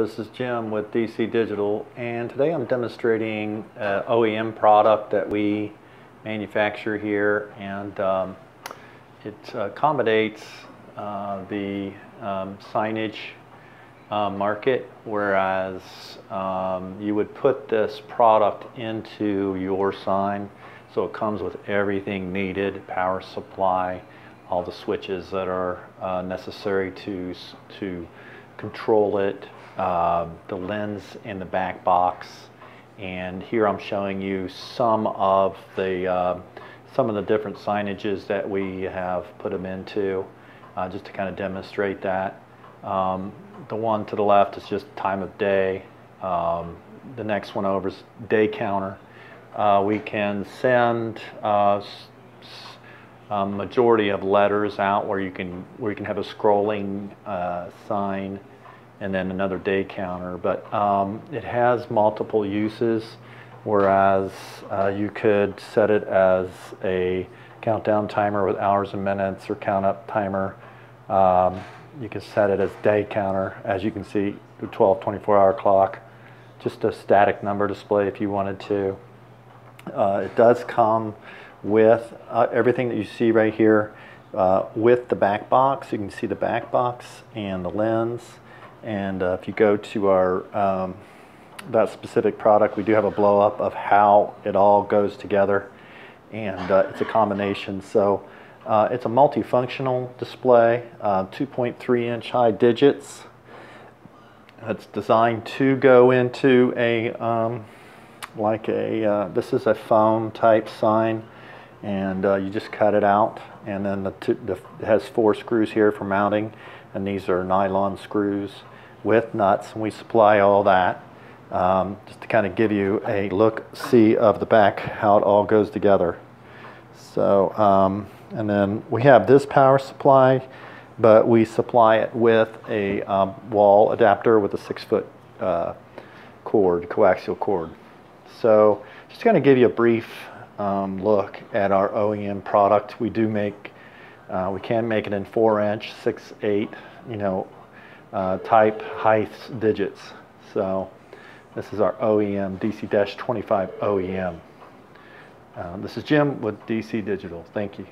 This is Jim with DC Digital, and today I'm demonstrating an OEM product that we manufacture here, and um, it accommodates uh, the um, signage uh, market, whereas um, you would put this product into your sign, so it comes with everything needed, power supply, all the switches that are uh, necessary to, to control it, uh, the lens in the back box. And here I'm showing you some of the uh, some of the different signages that we have put them into, uh, just to kind of demonstrate that. Um, the one to the left is just time of day. Um, the next one over is day counter. Uh, we can send uh, um, majority of letters out where you can where you can have a scrolling uh, sign and then another day counter. But um, it has multiple uses, whereas uh, you could set it as a countdown timer with hours and minutes or count up timer. Um, you can set it as day counter, as you can see, the 12, 24 hour clock. Just a static number display if you wanted to. Uh, it does come with uh, everything that you see right here uh, with the back box. You can see the back box and the lens. And uh, if you go to our um, that specific product, we do have a blow up of how it all goes together. And uh, it's a combination. So uh, it's a multifunctional display, 2.3 inch high digits. It's designed to go into a um, like a, uh, this is a foam type sign and uh, you just cut it out and then the, the, it has four screws here for mounting and these are nylon screws with nuts and we supply all that um, just to kind of give you a look see of the back how it all goes together. So um, and then we have this power supply but we supply it with a um, wall adapter with a six foot uh, cord coaxial cord so just going to give you a brief um, look at our OEM product. We do make, uh, we can make it in four inch, six, eight, you know, uh, type heights digits. So this is our OEM DC-25 OEM. Uh, this is Jim with DC Digital. Thank you.